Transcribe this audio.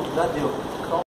Pronto, já deu.